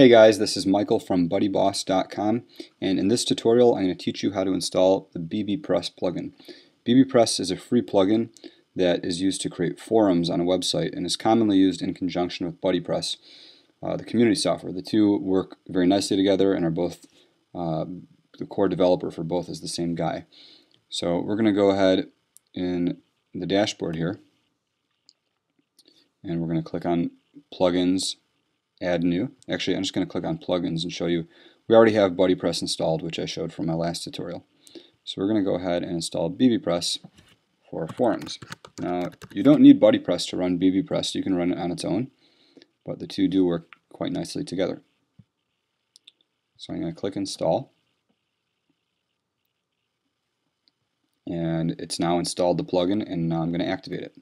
Hey guys, this is Michael from BuddyBoss.com and in this tutorial I'm going to teach you how to install the bbPress plugin. bbPress is a free plugin that is used to create forums on a website and is commonly used in conjunction with BuddyPress, uh, the community software. The two work very nicely together and are both, uh, the core developer for both is the same guy. So we're going to go ahead in the dashboard here and we're going to click on plugins add new. Actually, I'm just going to click on plugins and show you. We already have BuddyPress installed, which I showed from my last tutorial. So we're going to go ahead and install bbPress for forums. Now, you don't need BuddyPress to run bbPress. You can run it on its own, but the two do work quite nicely together. So I'm going to click install. And it's now installed the plugin, and now I'm going to activate it.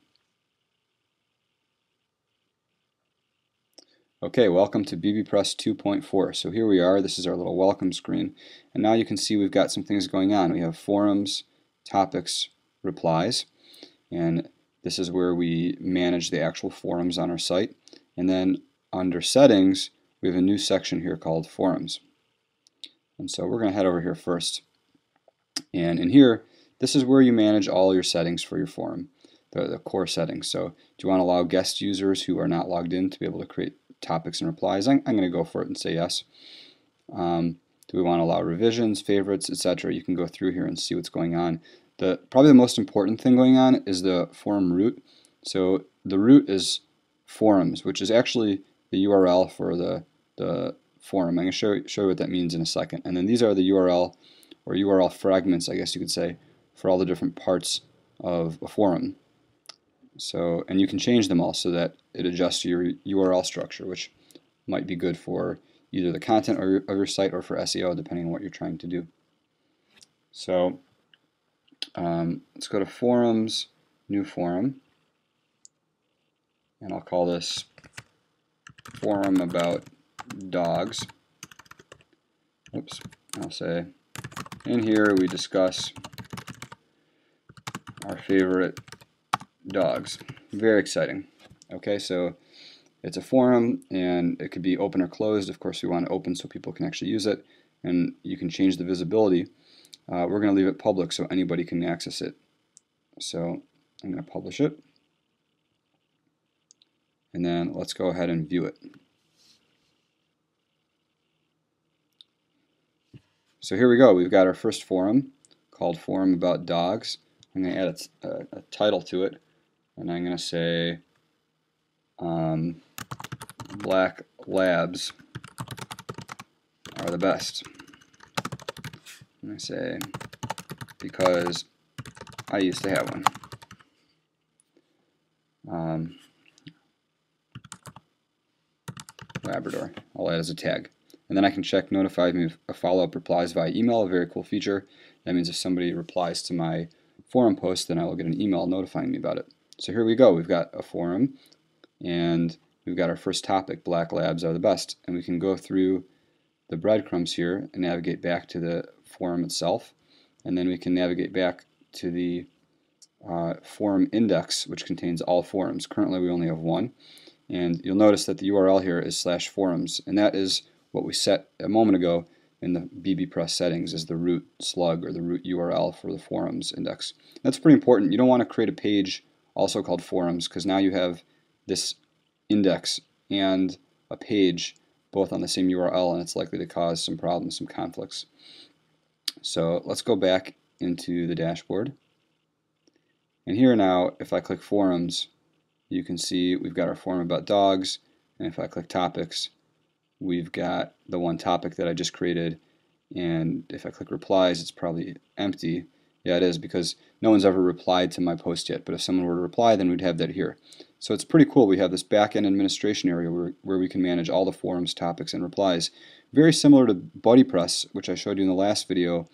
Okay, welcome to bbPress 2.4. So here we are, this is our little welcome screen. And now you can see we've got some things going on. We have forums, topics, replies, and this is where we manage the actual forums on our site. And then under settings, we have a new section here called forums. And so we're going to head over here first. And in here, this is where you manage all your settings for your forum, the, the core settings. So do you want to allow guest users who are not logged in to be able to create topics and replies, I'm, I'm going to go for it and say yes. Um, do we want to allow revisions, favorites, etc.? You can go through here and see what's going on. The Probably the most important thing going on is the forum root. So the root is forums, which is actually the URL for the, the forum. I'm going to show, show you what that means in a second. And then these are the URL or URL fragments, I guess you could say, for all the different parts of a forum. So, and you can change them all so that it adjusts your URL structure, which might be good for either the content of your site or for SEO, depending on what you're trying to do. So, um, let's go to forums, new forum, and I'll call this forum about dogs. Oops, I'll say, in here we discuss our favorite dogs. Very exciting. Okay, so it's a forum and it could be open or closed. Of course, we want it open so people can actually use it and you can change the visibility. Uh, we're going to leave it public so anybody can access it. So I'm going to publish it. And then let's go ahead and view it. So here we go. We've got our first forum called Forum About Dogs. I'm going to add a, a, a title to it and I'm going to say um, black labs are the best. And I say because I used to have one. Um, Labrador. I'll add as a tag. And then I can check notify me if a follow-up replies via email, a very cool feature. That means if somebody replies to my forum post, then I will get an email notifying me about it. So here we go. We've got a forum and we've got our first topic, black labs are the best. And we can go through the breadcrumbs here and navigate back to the forum itself. And then we can navigate back to the uh, forum index, which contains all forums. Currently we only have one. And you'll notice that the URL here is slash forums. And that is what we set a moment ago in the bbPress settings is the root slug or the root URL for the forums index. That's pretty important. You don't want to create a page also called forums, because now you have this index and a page both on the same URL, and it's likely to cause some problems, some conflicts. So let's go back into the dashboard. And here now, if I click forums, you can see we've got our forum about dogs, and if I click topics, we've got the one topic that I just created, and if I click replies, it's probably empty. Yeah, it is because no one's ever replied to my post yet, but if someone were to reply, then we'd have that here. So it's pretty cool. We have this back-end administration area where, where we can manage all the forums, topics, and replies. Very similar to BuddyPress, which I showed you in the last video,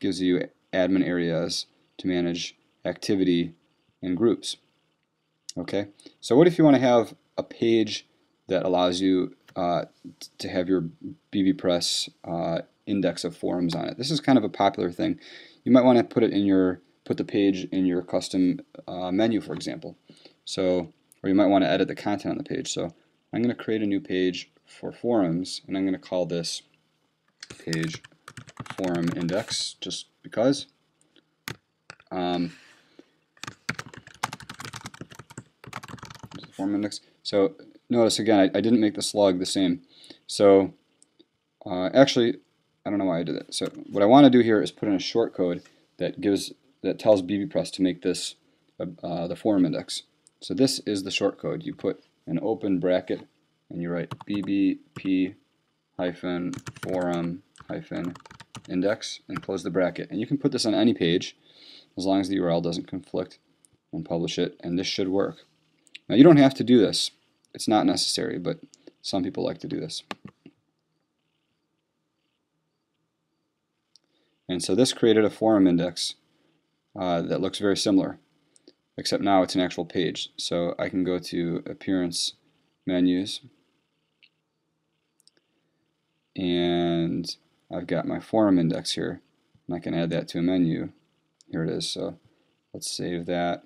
gives you admin areas to manage activity and groups. Okay, so what if you want to have a page that allows you uh, to have your bbPress uh, index of forums on it? This is kind of a popular thing you might want to put it in your put the page in your custom uh, menu, for example. So, or you might want to edit the content on the page. So I'm going to create a new page for forums, and I'm going to call this page forum index just because. Um, forum index. So notice again, I, I, didn't make the slug the same. So uh, actually, I don't know why I did that. So what I want to do here is put in a short code that gives that tells bbpress to make this uh, uh, the forum index. So this is the short code. You put an open bracket and you write bbp hyphen forum hyphen index and close the bracket. And you can put this on any page as long as the URL doesn't conflict and publish it and this should work. Now you don't have to do this. It's not necessary, but some people like to do this. And so this created a forum index uh, that looks very similar, except now it's an actual page. So I can go to Appearance Menus, and I've got my forum index here, and I can add that to a menu. Here it is. So let's save that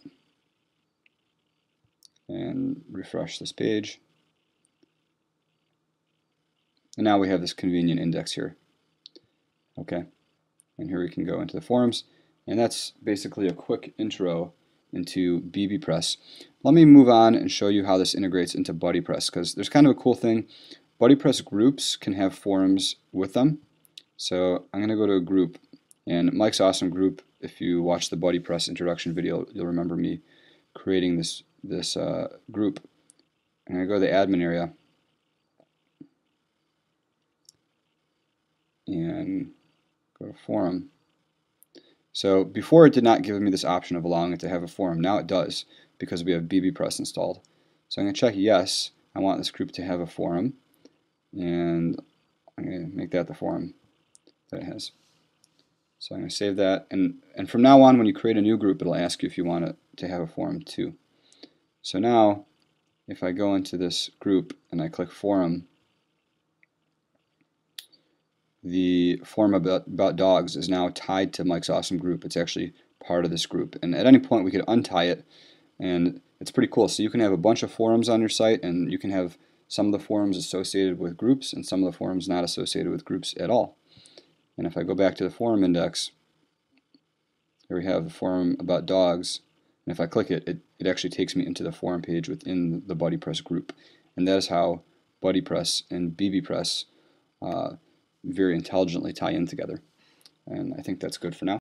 and refresh this page. And now we have this convenient index here. Okay. And here we can go into the forums. And that's basically a quick intro into bbpress. Let me move on and show you how this integrates into BuddyPress because there's kind of a cool thing. BuddyPress groups can have forums with them. So I'm going to go to a group and Mike's Awesome Group, if you watch the BuddyPress introduction video, you'll remember me creating this, this uh, group. And I go to the admin area and go to forum. So before it did not give me this option of allowing it to have a forum. Now it does because we have bbpress installed. So I'm going to check yes, I want this group to have a forum. And I'm going to make that the forum that it has. So I'm going to save that. And, and from now on, when you create a new group, it'll ask you if you want it to have a forum too. So now, if I go into this group and I click forum, the forum about, about dogs is now tied to Mike's Awesome Group. It's actually part of this group. And at any point we could untie it and it's pretty cool. So you can have a bunch of forums on your site and you can have some of the forums associated with groups and some of the forums not associated with groups at all. And if I go back to the forum index, here we have the forum about dogs. And if I click it, it, it actually takes me into the forum page within the BuddyPress group. And that is how BuddyPress and bbpress uh, very intelligently tie in together. And I think that's good for now.